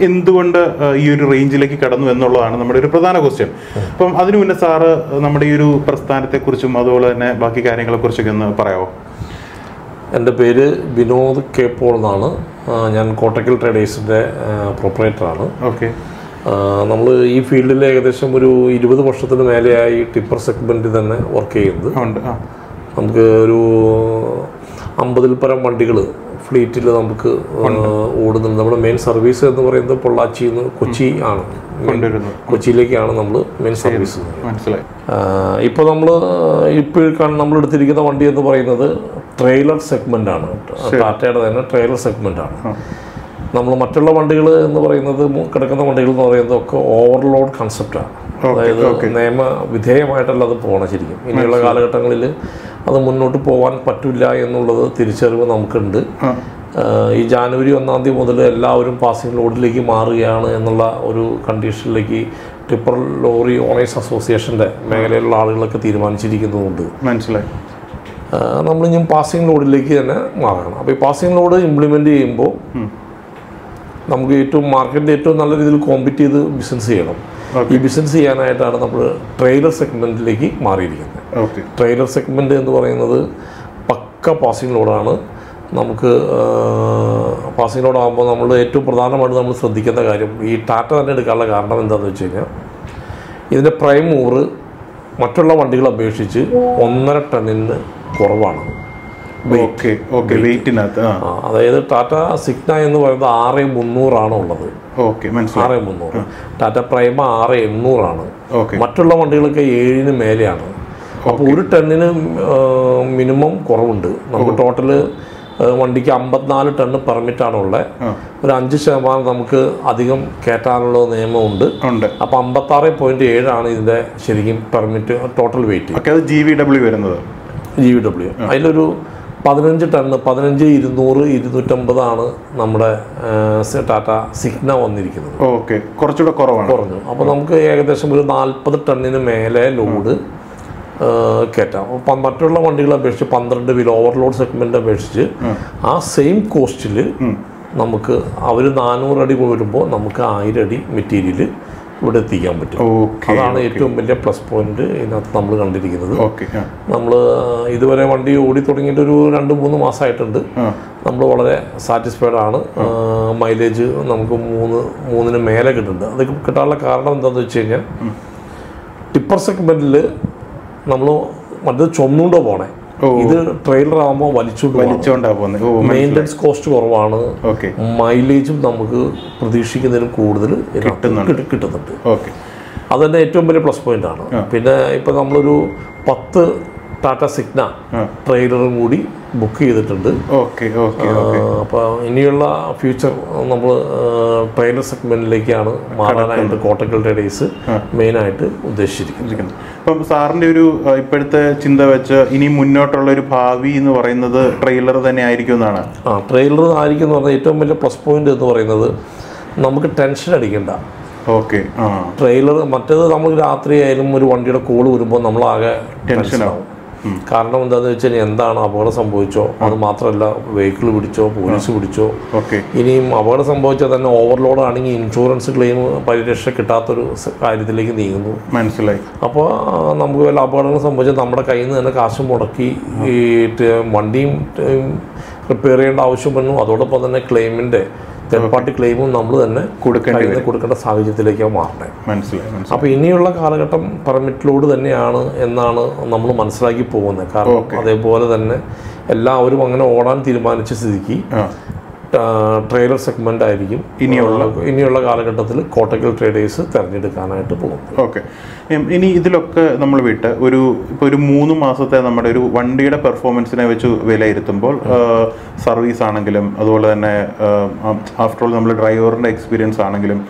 എന്തുകൊണ്ട് ഈ ഒരു റേഞ്ചിലേക്ക് കടന്നു എന്നുള്ളതാണ് നമ്മുടെ ഒരു പ്രധാന ക്വസ്റ്റ്യൻ അപ്പം അതിനു മുന്നേ സാറ് നമ്മുടെ ഈ ഒരു പ്രസ്ഥാനത്തെക്കുറിച്ചും അതുപോലെ തന്നെ ബാക്കി കാര്യങ്ങളെക്കുറിച്ചൊക്കെ ഒന്ന് പറയാമോ എന്റെ പേര് വിനോദ് കെ പോൾ എന്നാണ്. ഞാൻ കോട്ടക്കൽ ട്രേഡേഴ്സിന്റെ പ്രൊപ്പറേറ്ററാണ് ഓക്കെ. നമ്മൾ ഈ ഫീൽഡിൽ ഏകദേശം ഒരു ഇരുപത് വർഷത്തിന് മേലെയായി ടിപ്പർ സെഗ്മെന്റിൽ തന്നെ വർക്ക് ചെയ്യുന്നത്. നമുക്ക് ഒരു അമ്പതിൽ പരം വണ്ടികൾ ഫ്ലീറ്റിൽ നമുക്ക് ഓടുന്നുണ്ട്. നമ്മുടെ മെയിൻ സർവീസ് എന്ന് പറയുന്നത് പൊള്ളാച്ചിയിൽ നിന്ന് കൊച്ചി ആണ്. കൊച്ചിയിലേക്കാണ് നമ്മൾ മെയിൻ സർവീസ് മനസ്സിലായി. ഇപ്പോൾ നമ്മൾ ഇപ്പോൾ നമ്മൾ എടുത്തിരിക്കുന്ന വണ്ടി എന്ന് പറയുന്നത് ട്രെയിലർ സെഗ്മെന്റ് ആണ്. ടാറ്റയുടെ തന്നെ ട്രെയിലർ സെഗ്മെന്റ് ആണ്. നമ്മൾ മറ്റുള്ള വണ്ടികൾ എന്ന് പറയുന്നത് കിടക്കുന്ന വണ്ടികൾ എന്ന് പറയുന്നത് ഒക്കെ ഓവർലോഡ് കൺസെപ്റ്റാണ് അതായത് നിയമ വിധേയമായിട്ടല്ല അത് പോകണം ശരിക്കും. ഇനിയുള്ള കാലഘട്ടങ്ങളിൽ അത് മുന്നോട്ട് പോകാൻ പറ്റില്ല എന്നുള്ളത് തിരിച്ചറിവ് നമുക്കുണ്ട്. ഈ ജാനുവരി ഒന്നാം തീയതി മുതൽ എല്ലാവരും പാസിംഗ് ലോഡിലേക്ക് മാറുകയാണ് എന്നുള്ള ഒരു കണ്ടീഷനിലേക്ക് ടിപ്പർ ലോറി ഓണേഴ്സ് അസോസിയേഷന്റെ മേഖലയിലുള്ള ആളുകളൊക്കെ തീരുമാനിച്ചിരിക്കുന്നതുകൊണ്ട്. മനസ്സിലായി. നമ്മൾ ഇനി പാസിംഗ് ലോഡിലേക്ക് തന്നെ മാറണം. അപ്പോൾ ഈ പാസിംഗ് ലോഡ് ഇംപ്ലിമെന്റ് ചെയ്യുമ്പോൾ നമുക്ക് ഏറ്റവും മാർക്കറ്റിൽ ഏറ്റവും നല്ല രീതിയിൽ കോമ്പറ്റ് ചെയ്ത് ബിസിനസ് ചെയ്യണം. ഈ ബിസിനസ് ചെയ്യാനായിട്ടാണ് നമ്മൾ ട്രെയിലർ സെഗ്മെന്റിലേക്ക് മാറിയിരിക്കുന്നത്. ഓക്കെ ട്രെയിലർ സെഗ്മെന്റ് എന്ന് പറയുന്നത് പക്ക പാസിംഗ് ലോഡാണ് നമുക്ക് പാസിംഗ് ലോഡ് ആകുമ്പോൾ നമ്മൾ ഏറ്റവും പ്രധാനമായിട്ട് നമ്മൾ ശ്രദ്ധിക്കുന്ന കാര്യം ഈ ടാറ്റ തന്നെ എടുക്കാനുള്ള കാരണം എന്താണെന്ന് വെച്ച് കഴിഞ്ഞാൽ ഇതിന്റെ പ്രൈം മൂറ് മറ്റുള്ള വണ്ടികളെ അപേക്ഷിച്ച് ഒന്നര ടണ്ണിന് കുറവാണ്. ഓക്കെ ഓക്കെ വെയിറ്റിനകത്ത് അതായത് ടാറ്റ സിഗ്ന എന്ന് പറയുന്നത് ആറ് മുന്നൂറാണ് ഉള്ളത്. ഓക്കെ ആറ് മുന്നൂറ്. ടാറ്റ പ്രൈമ ആറ് എണ്ണൂറാണ്. മറ്റുള്ള വണ്ടികളൊക്കെ ഏഴിന് മേലെയാണ്. അപ്പോൾ ഒരു ടണ്ണിന് മിനിമം കുറവുണ്ട്. നമുക്ക് ടോട്ടൽ വണ്ടിക്ക് അമ്പത്തിനാല് ടണ്ണ് പെർമിറ്റാണ് ഉള്ളത് ഒരു അഞ്ച് ശതമാനം നമുക്ക് അധികം കയറ്റാനുള്ള നിയമമുണ്ട്. അപ്പോൾ അമ്പത്താറ് പോയിന്റ് ഏഴാണ് ഇതിന്റെ ശരിക്കും permit total weight G V W വരുന്നത്. ജി വി ഡബ്ല്യു അതിലൊരു പതിനഞ്ച് ടണ്ണ് പതിനഞ്ച് ഇരുന്നൂറ് ഇരുന്നൂറ്റമ്പതാണ് നമ്മുടെ ടാറ്റ സിഗ്ന വന്നിരിക്കുന്നത്. ഓക്കെ. കുറച്ചുകൂടെ കുറവാണ്. കുറഞ്ഞു. അപ്പോൾ നമുക്ക് ഏകദേശം ഒരു നാൽപ്പത് ടണ്ണിന് മേലെ ലോഡ് കയറ്റാം അപ്പം മറ്റുള്ള വണ്ടികളെ അപേക്ഷിച്ച് പന്ത്രണ്ട് വില ഓവർലോഡ് സെഗ്മെന്റ് അപേക്ഷിച്ച് ആ സെയിം കോസ്റ്റിൽ നമുക്ക് അവർ നാനൂറ് അടി വരുമ്പോൾ നമുക്ക് ആയിരം അടി മെറ്റീരിയൽ ഇവിടെ എത്തിക്കാൻ പറ്റും. അതാണ് ഏറ്റവും വലിയ പ്ലസ് പോയിന്റ് ഇതിനകത്ത് നമ്മൾ കണ്ടിരിക്കുന്നത്. ഓക്കെ നമ്മൾ ഇതുവരെ വണ്ടി ഓടി തുടങ്ങിയിട്ട് ഒരു രണ്ട് മൂന്ന് മാസമായിട്ടുണ്ട്. നമ്മൾ വളരെ സാറ്റിസ്ഫൈഡ് ആണ്. മൈലേജ് നമുക്ക് മൂന്ന് മൂന്നിന് മേലെ കിട്ടുന്നുണ്ട്. അത് കിട്ടാനുള്ള കാരണം എന്താണെന്ന് വെച്ച് കഴിഞ്ഞാൽ ടിപ്പർ സെഗ്മെന്റിൽ നമ്മൾ മറ്റേ ചൊന്നുകൊണ്ടോ പോണേ. ഇത് ട്രെയിലർ ആകുമ്പോൾ വലിച്ചോണ്ടാ ഓ മെയിന്റനൻസ് കോസ്റ്റ് കുറവാണ്. ഓക്കെ മൈലേജും നമുക്ക് പ്രതീക്ഷിക്കുന്നതിനും കൂടുതൽ കിട്ടുന്നുണ്ട്. കിട്ട- ഓക്കെ അത് തന്നെ ഏറ്റവും വലിയ പ്ലസ് പോയിന്റ് ആണ്. പിന്നെ ഇപ്പം നമ്മളൊരു പത്ത് ടാറ്റ സിഗ്ന ട്രെയിലറും കൂടി ബുക്ക് ചെയ്തിട്ടുണ്ട്. ഓക്കെ ഓക്കെ അപ്പോൾ ഇനിയുള്ള ഫ്യൂച്ചർ നമ്മൾ ട്രെയിലർ സെഗ്മെന്റിലേക്കാണ് മാറാനായിട്ട് കോട്ടക്കൽ ട്രേഡേഴ്സ് മെയിനായിട്ട് ഉദ്ദേശിച്ചിരിക്കുന്നത്. അപ്പം സാറിന്റെ ഒരു ഇപ്പോഴത്തെ ചിന്ത വെച്ച് ഇനി മുന്നോട്ടുള്ള ഒരു ഭാവി എന്ന് പറയുന്നത് ട്രെയിലർ തന്നെ ആയിരിക്കും എന്നാണ്? ആ ട്രെയിലർ ആയിരിക്കും എന്ന് പറഞ്ഞാൽ ഏറ്റവും വലിയ പ്ലസ് പോയിന്റ് എന്ന് പറയുന്നത് നമുക്ക് ടെൻഷൻ അടിക്കണ്ട. ഓക്കെ ട്രെയിലർ മറ്റേത് നമ്മൾ രാത്രി ആയാലും ഒരു വണ്ടിയുടെ കോൾ വരുമ്പോൾ നമ്മളാകെ ടെൻഷനാവും. കാരണം എന്താണെന്ന് വെച്ചാൽ എന്താണ് അപകടം സംഭവിച്ചോ? അത് മാത്രമല്ല വെഹിക്കിൾ പിടിച്ചോ പോലീസ് പിടിച്ചോ? ഇനിയും അപകടം സംഭവിച്ചാൽ തന്നെ ഓവർലോഡ് ആണെങ്കിൽ ഇൻഷുറൻസ് ക്ലെയിം പരിരക്ഷ കിട്ടാത്തൊരു കാര്യത്തിലേക്ക് നീങ്ങുന്നു. മനസ്സിലായി. അപ്പോൾ നമുക്ക് വല്ല അപകടങ്ങൾ സംഭവിച്ചാൽ നമ്മുടെ കയ്യിൽ നിന്ന് തന്നെ കാശ് മുടക്കി ഈ വണ്ടിയും റിപ്പയർ ചെയ്യേണ്ട ആവശ്യം വന്നു. അതോടൊപ്പം തന്നെ ക്ലെയിമിന്റെ തേർഡ് പാർട്ടി ക്ലെയിമും നമ്മൾ തന്നെ കൊടുക്കേണ്ടി കൊടുക്കേണ്ട സാഹചര്യത്തിലേക്കാണ് മാറണേ. മനസ്സിലായി അപ്പോൾ ഇനിയുള്ള കാലഘട്ടം പെർമിറ്റിലൂടെ തന്നെയാണ് എന്നാണ് നമ്മൾ മനസ്സിലാക്കി പോകുന്നത്. കാരണം അതേപോലെ തന്നെ എല്ലാവരും അങ്ങനെ ഓടാൻ തീരുമാനിച്ച സ്ഥിതിക്ക് ട്രെയിലർ സെഗ്മെന്റ് ആയിരിക്കും. ഇനിയുള്ള ഇനിയുള്ള കാലഘട്ടത്തിൽ കോട്ടക്കൽ ട്രേഡേഴ്സ് തിരഞ്ഞെടുക്കാനായിട്ട് പോകും. ഓക്കെ. ഇനി ഇതിലൊക്കെ നമ്മൾ വിട്ട് ഒരു ഇപ്പോൾ ഒരു മൂന്ന് മാസത്തെ നമ്മുടെ ഒരു വണ്ടിയുടെ പെർഫോമൻസിനെ വെച്ച് വിലയിരുത്തുമ്പോൾ സർവീസ് ആണെങ്കിലും അതുപോലെ തന്നെ ആഫ്റ്റർ ഓൾ നമ്മൾ ഡ്രൈവറിന്റെ എക്സ്പീരിയൻസ് ആണെങ്കിലും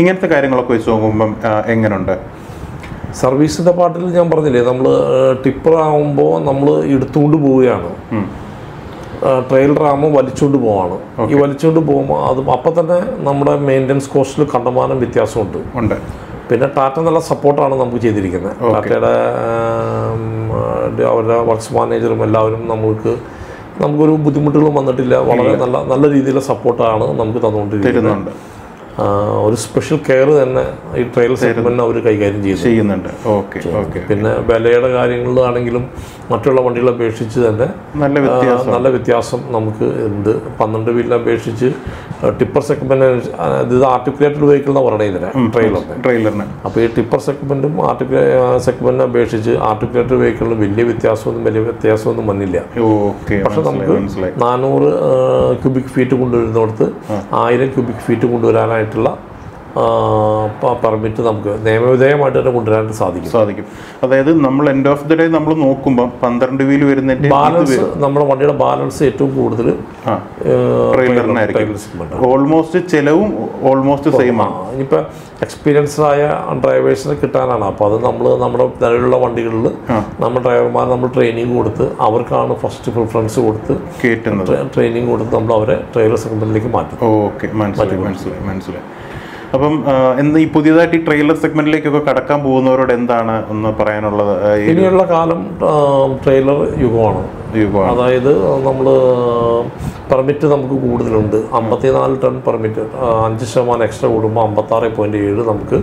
ഇങ്ങനത്തെ കാര്യങ്ങളൊക്കെ വെച്ച് നോക്കുമ്പം എങ്ങനെയുണ്ട് സർവീസിന്റെ പാട്ടിൽ ഞാൻ പറഞ്ഞില്ലേ നമ്മൾ ടിപ്പർ ആകുമ്പോൾ നമ്മൾ എടുത്തുകൊണ്ട് പോവുകയാണ്. ഉം. റാമ് വലിച്ചുകൊണ്ട് പോവാണ്. ഈ വലിച്ചുകൊണ്ട് പോകുമ്പോൾ അത് അപ്പം തന്നെ നമ്മുടെ മെയിന്റനൻസ് കോസ്റ്റിൽ കണ്ടമാനം വ്യത്യാസമുണ്ട്. ഉണ്ട്. പിന്നെ ടാറ്റ നല്ല സപ്പോർട്ടാണ് നമുക്ക് ചെയ്തിരിക്കുന്നത്. ടാറ്റയുടെ അവരുടെ വർക്ക്സ് മാനേജറും എല്ലാവരും നമുക്ക് നമുക്കൊരു ബുദ്ധിമുട്ടുകളും വന്നിട്ടില്ല. വളരെ നല്ല നല്ല രീതിയിലുള്ള സപ്പോർട്ടാണ് നമുക്ക് തന്നുകൊണ്ടിരിക്കുന്നത്. ഒരു സ്പെഷ്യൽ കെയർ തന്നെ ഈ ട്രയൽ സെഗ്മെന്റ് അവർ കൈകാര്യം ചെയ്യുന്നുണ്ട്. ഓക്കെ ഓക്കെ പിന്നെ വിലയുടെ കാര്യങ്ങളിലാണെങ്കിലും മറ്റുള്ള വണ്ടികളെ അപേക്ഷിച്ച് തന്നെ നല്ല നല്ല വ്യത്യാസം നമുക്ക് ഉണ്ട്. പന്ത്രണ്ട് വീലിനെ അപേക്ഷിച്ച് ടിപ്പർ സെഗ്മെന്റ് ഇത് ആർട്ടിക്കുലേറ്റഡ് വെഹിക്കിൾ എന്ന് പറയണേ ഇതിനെ ട്രെയിലറിനെ ട്രെയിലറിന് അപ്പോൾ ഈ ടിപ്പർ സെഗ്മെന്റും ആർട്ടിക്കുലേ സെഗ്മെന്റിനെ അപേക്ഷിച്ച് ആർട്ടിക്കുലേറ്റഡ് വെഹിക്കിളിന് വലിയ വ്യത്യാസമൊന്നും വലിയ വ്യത്യാസമൊന്നും വന്നില്ല. പക്ഷെ നമുക്ക് നാനൂറ് ക്യൂബിക് ഫീറ്റ് കൊണ്ടുവരുന്നിടത്ത് ആയിരം ക്യൂബിക് ഫീറ്റ് കൊണ്ടുവരാനായിട്ടുള്ള പെർമിറ്റ് നമുക്ക് നിയമവിധേയമായിട്ട് തന്നെ കൊണ്ടുവരാനായിട്ട് സാധിക്കും. സാധിക്കും. അതായത് നമ്മൾ എൻഡ് ഓഫ് ദി ഡേ നമ്മൾ നോക്കുമ്പോൾ പന്ത്രണ്ട് വീൽ വരുന്നതിന്റെ ബാലൻസ് നമ്മുടെ വണ്ടിയുടെ ബാലൻസ് ഏറ്റവും കൂടുതൽ ഓൾമോസ്റ്റ് ചെലവും ഓൾമോസ്റ്റ് സെയിം ആണ്. ഇനിയിപ്പോൾ എക്സ്പീരിയൻസ്ഡ് ആയ ഡ്രൈവേഴ്സിന് കിട്ടാനാണ്. അപ്പോൾ അത് നമ്മൾ നമ്മുടെ നിലവിലുള്ള വണ്ടികളിൽ നമ്മൾ ഡ്രൈവർമാർ നമ്മൾ ട്രെയിനിങ് കൊടുത്ത് അവർക്കാണ് ഫസ്റ്റ് പ്രിഫറൻസ് കൊടുത്ത് ട്രെയിനിങ് കൊടുത്ത് നമ്മൾ അവരെ ട്രെയിലർ സെഗ്മെന്റിലേക്ക് മാറ്റും. ഓക്കെ മനസ്സിലായി മനസ്സിലായി മനസ്സിലായി. അപ്പം ആ, ഈ പുതിയതായിട്ട് ഈ ട്രെയിലർ സെഗ്മെന്റിലേക്കൊക്കെ കടക്കാൻ പോകുന്നവരോട് എന്താണ് ഒന്ന് പറയാനുള്ളത്? ഇനിയുള്ള കാലം ട്രെയിലർ യുഗമാണ്. യുഗമാണ്. അതായത് നമ്മൾ പെർമിറ്റ് നമുക്ക് കൂടുതലുണ്ട്. അമ്പത്തിനാല് ടൺ പെർമിറ്റ് അഞ്ച് ശതമാനം എക്സ്ട്രാ കൂടുമ്പോൾ അമ്പത്താറ് പോയിന്റ് ഏഴ് നമുക്ക്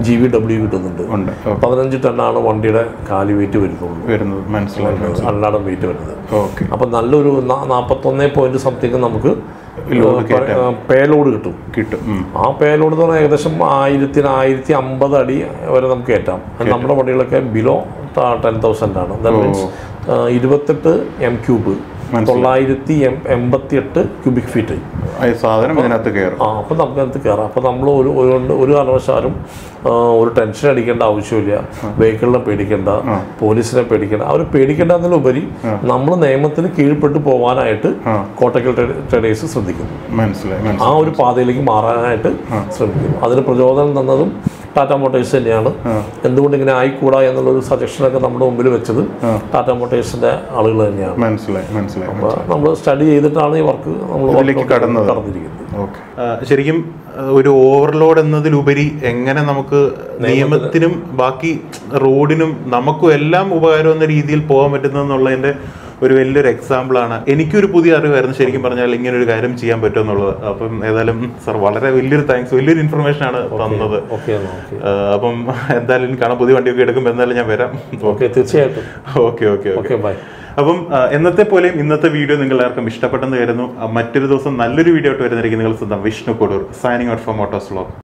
ജി വി ഡബ്ല്യു കിട്ടുന്നുണ്ട്. പതിനഞ്ച് ടണ്ണാണ് വണ്ടിയുടെ കാലി വെയിറ്റ് വരുന്നുള്ളൂ. മനസ്സിലായി അല്ലാടം വെയിറ്റ് വരുന്നത്. അപ്പം നല്ലൊരു നാൽപ്പത്തൊന്ന് പോയിന്റ് സംതിങ് നമുക്ക് ലോഡ് കയറ്റാം. കിട്ടും. കിട്ടും. ആ പേലോഡ് എന്ന് പറഞ്ഞാൽ ഏകദേശം ആയിരത്തിന് ആയിരത്തി അമ്പത് അടി വരെ നമുക്ക് കയറ്റാം നമ്മുടെ വണ്ടികളൊക്കെ ബിലോ ടെൻ തൗസൻഡ് ആണ്. ദാറ്റ് മീൻസ് ഇരുപത്തെട്ട് എം ക്യൂബ് തൊള്ളായിരത്തി എൺപത്തി എട്ട് ക്യൂബിക് ഫീറ്റ് സാധനം ഇതിനകത്ത് കയറും. ആ അപ്പം നമുക്ക് അതിനകത്ത് കയറാം. അപ്പം നമ്മൾ ഒരു ഒരു കാരണവശാലും ഒരു ടെൻഷൻ അടിക്കേണ്ട ആവശ്യമില്ല. വെഹിക്കിളിനെ പേടിക്കേണ്ട. പോലീസിനെ പേടിക്കേണ്ട. അവർ പേടിക്കേണ്ട എന്നതിലുപരി നമ്മൾ നിയമത്തിന് കീഴ്പ്പെട്ട് പോകാനായിട്ട് കോട്ടക്കൽ ട്രേഡേഴ്സ് ശ്രദ്ധിക്കുന്നു. മനസ്സിലായി ആ ഒരു പാതയിലേക്ക് മാറാനായിട്ട് ശ്രമിക്കുന്നു. അതിന് പ്രചോദനം തന്നതും ടാറ്റ മോട്ടേഴ്സ് തന്നെയാണ്. എന്തുകൊണ്ട് ഇങ്ങനെ ആയിക്കൂടാ എന്നുള്ളൊരു സജഷനൊക്കെ നമ്മുടെ മുമ്പിൽ വെച്ചത് ടാറ്റ മോട്ടേഴ്സിന്റെ ആളുകൾ തന്നെയാണ്. മനസ്സിലായി മനസ്സിലായി അപ്പോൾ നമ്മൾ സ്റ്റഡി ചെയ്തിട്ടാണ് ഈ വർക്ക് നമ്മൾ. കടന്നിരിക്കുന്നത് ശരിക്കും ഒരു ഓവർലോഡ് എന്നതിലുപരി എങ്ങനെ നമുക്ക് നിയമത്തിനും ബാക്കി റോഡിനും നമുക്കും എല്ലാം ഉപകാരം എന്ന രീതിയിൽ പോകാൻ പറ്റുന്നതെന്നുള്ളതിന്റെ ഒരു വലിയൊരു എക്സാമ്പിൾ ആണ്. എനിക്കൊരു പുതിയ അറിവായിരുന്നു ശരിക്കും പറഞ്ഞാൽ ഇങ്ങനെ ഒരു കാര്യം ചെയ്യാൻ പറ്റും എന്നുള്ളത് അപ്പം ഏതായാലും സാർ വളരെ വലിയൊരു താങ്ക്സ് വലിയൊരു ഇൻഫർമേഷൻ ആണ് തന്നത്. അപ്പം എന്തായാലും കാണാൻ പുതിയ വണ്ടിയൊക്കെ എടുക്കുമ്പോൾ എന്തായാലും ഞാൻ വരാം. ഓക്കെ തീർച്ചയായിട്ടും. Okay okay okay. ബൈ. അപ്പം എന്നത്തെ പോലെയും ഇന്നത്തെ വീഡിയോ നിങ്ങൾ എല്ലാവർക്കും ഇഷ്ടപ്പെട്ടെന്ന് കരുതുന്നു. മറ്റൊരു ദിവസം നല്ലൊരു വീഡിയോ ആയിട്ട് വരുന്നതായിരിക്കും നിങ്ങൾ സ്വന്തം Vishnu Kodur signing out for Motos vlog